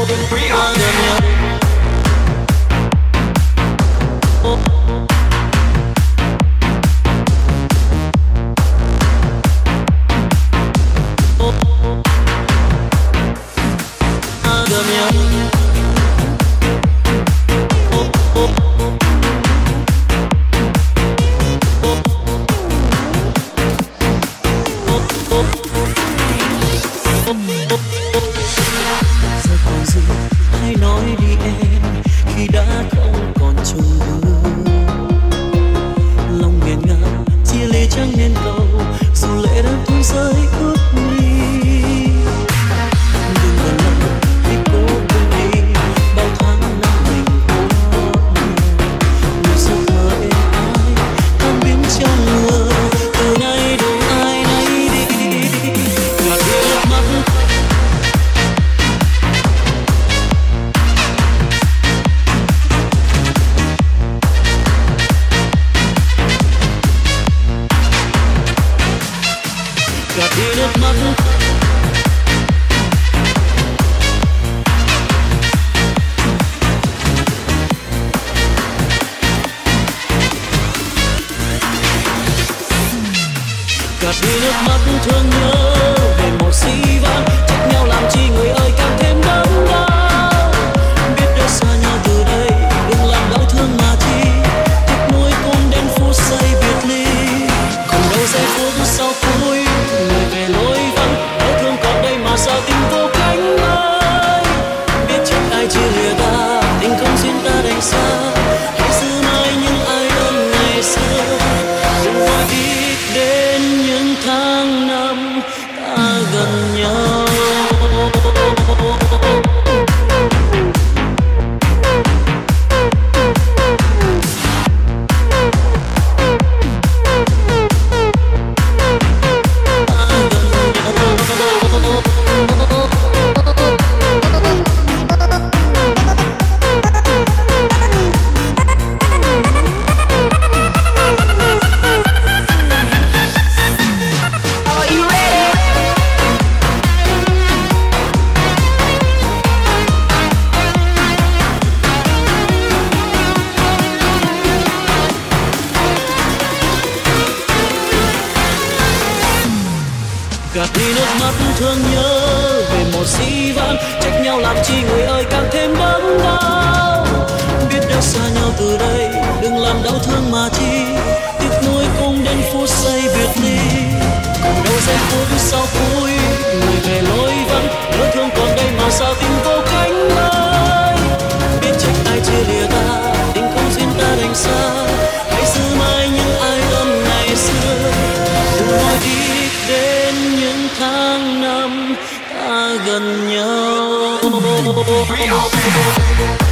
Oh, chẳng nên gạt đi nước mắt thương nhớ về một dĩ vãng gạt đi nước mắt thương nhớ về một dĩ vãng trách nhau làm chi người ơi càng thêm đớn đau. Biết đã xa nhau từ đây, đừng làm đau thương mà chi. Tiếc nuối cùng đến phút giây biệt ly. Cùng đâu giây phút sau cuối We all